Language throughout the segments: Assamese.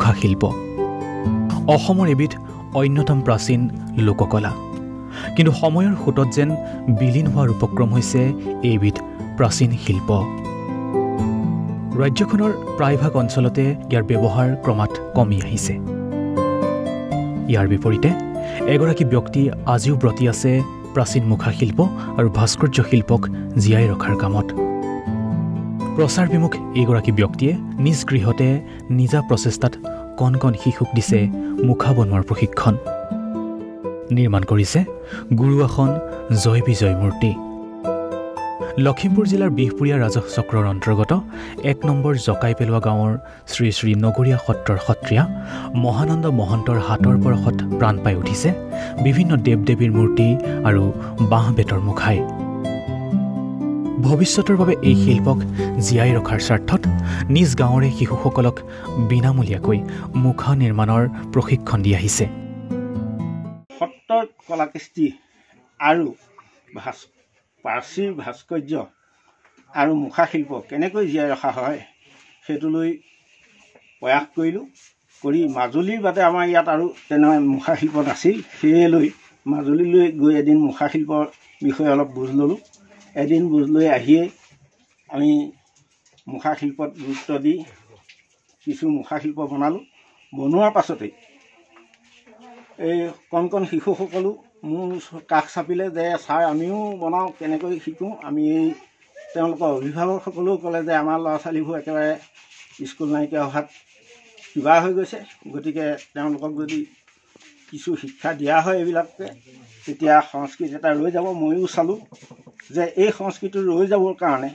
মুখা শিল্প অসমৰ এবিধ অন্যতম প্ৰাচীন লোককলা। কিন্তু সময়ৰ সোঁতত যেন বিলীন হোৱাৰ উপক্ৰম হৈছে এইবিধ প্ৰাচীন শিল্প। ৰাজ্যখনৰ প্ৰায়ভাগ অঞ্চলতে ইয়াৰ ব্যৱহাৰ ক্ৰমাৎ কমি আহিছে। ইয়াৰ বিপৰীতে এগৰাকী ব্যক্তি আজিও ব্ৰতী আছে প্ৰাচীন মুখা শিল্প আৰু ভাস্কৰ্য শিল্পক জীয়াই ৰখাৰ কামত। প্ৰচাৰ বিমুখ এইগৰাকী ব্যক্তিয়ে নিজ গৃহতে নিজা প্ৰচেষ্টাত কণ কণ শিশুক দিছে মুখা বনোৱাৰ প্ৰশিক্ষণ। নিৰ্মাণ কৰিছে গুৰুআসন জয় বিজয় মূৰ্তি। লখিমপুৰ জিলাৰ বিহপুৰীয়া ৰাজহ চক্ৰৰ অন্তৰ্গত এক নম্বৰ জকাই পেলোৱা গাঁৱৰ শ্ৰী শ্ৰী নগৰীয়া সত্ৰৰ সত্ৰীয়া মহানন্দ মহন্তৰ হাতৰ পৰশত প্ৰাণ পাই উঠিছে বিভিন্ন দেৱ দেৱীৰ মূৰ্তি আৰু বাঁহ বেতৰ মুখাই। ভৱিষ্যতৰ বাবে এই শিল্পক জীয়াই ৰখাৰ স্বাৰ্থত নিজ গাঁৱৰে শিশুসকলক বিনামূলীয়াকৈ মুখা নিৰ্মাণৰ প্ৰশিক্ষণ দি আহিছে। সত্ৰৰ কলাকৃষ্টি আৰু ভাস প্ৰাচীৰ ভাস্কৰ্য আৰু মুখাশিল্প কেনেকৈ জীয়াই ৰখা হয় সেইটো লৈ প্ৰয়াস কৰিলোঁ। কৰি মাজুলীৰ বাদে আমাৰ ইয়াত আৰু তেনে মুখাশিল্প নাছিল সেয়ে লৈ মাজুলীলৈ গৈ এদিন মুখাশিল্পৰ বিষয়ে অলপ বুজ ল'লোঁ। এদিন বুজ লৈ আহিয়েই আমি মুখাশিল্পত গুৰুত্ব দি কিছু মুখাশিল্প বনালোঁ। বনোৱাৰ পাছতেই এই কণ কণ শিশুসকলো মোৰ কাষ চাপিলে যে ছাৰ আমিও বনাওঁ কেনেকৈ শিকোঁ? আমি এই তেওঁলোকৰ অভিভাৱকসকলেও ক'লে যে আমাৰ ল'ৰা ছোৱালীবোৰ একেবাৰে স্কুল নাইকিয়া অহাত কিবা হৈ গৈছে। গতিকে তেওঁলোকক যদি কিছু শিক্ষা দিয়া হয় এইবিলাককে তেতিয়া সংস্কৃতি এটা ৰৈ যাব ময়ো চালোঁ যে এই সংস্কৃতি ৰৈ যাবৰ কাৰণে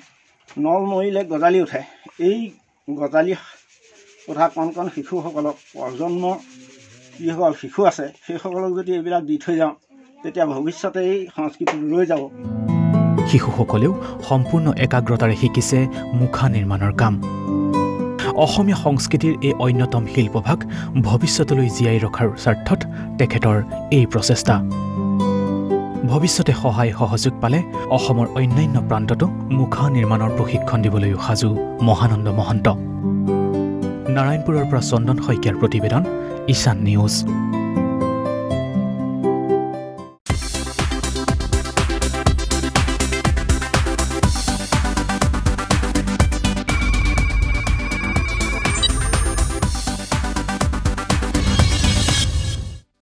নল মৰিলে গজালি উঠে। এই গজালি কথা কণ কণ শিশুসকলক প্ৰজন্মৰ যিসকল শিশু আছে সেইসকলক যদি এইবিলাক দি থৈ যাওঁ তেতিয়া ভৱিষ্যতে এই সংস্কৃতিটো ৰৈ যাব। শিশুসকলেও সম্পূৰ্ণ একাগ্ৰতাৰে শিকিছে মুখা নিৰ্মাণৰ কাম। অসমীয়া সংস্কৃতিৰ এই অন্যতম শিল্পভাগ ভৱিষ্যতলৈ জীয়াই ৰখাৰ স্বাৰ্থত তেখেতৰ এই প্ৰচেষ্টা। ভৱিষ্যতে সহায় সহযোগ পালে অসমৰ অন্যান্য প্ৰান্ততো মুখা নিৰ্মাণৰ প্ৰশিক্ষণ দিবলৈও সাজু মহানন্দ মহন্ত। নাৰায়ণপুৰৰ পৰা চন্দন শইকীয়াৰ প্ৰতিবেদন ঈশান নিউজ।